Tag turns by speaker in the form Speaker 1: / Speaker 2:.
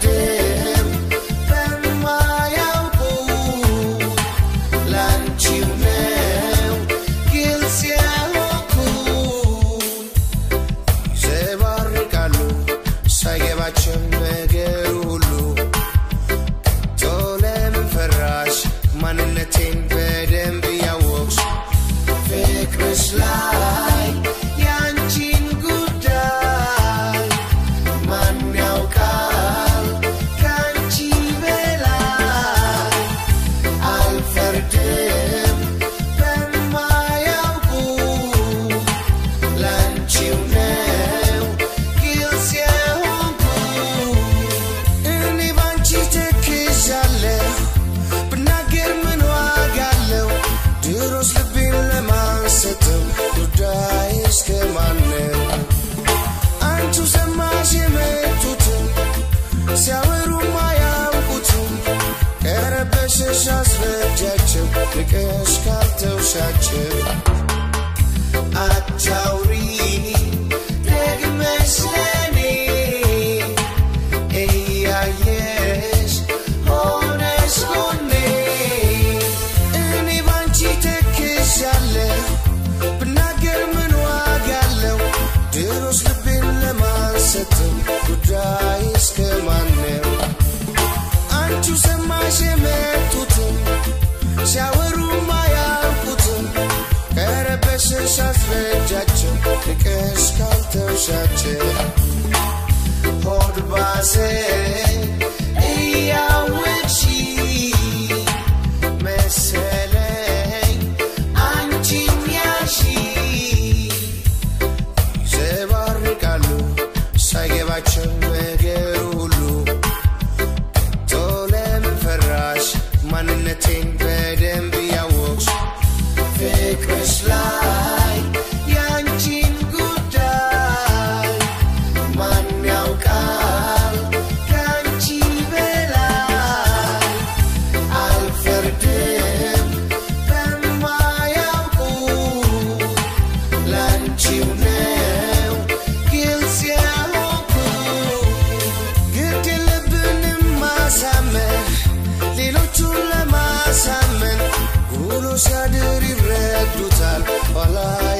Speaker 1: day. touch you. I ያልኳቸው ነገር ሁሉ ቶለም ፈራሽ ማንነቴን በደንብ ያወቅሽ። ፍቅርሽ ላይ brutal. All I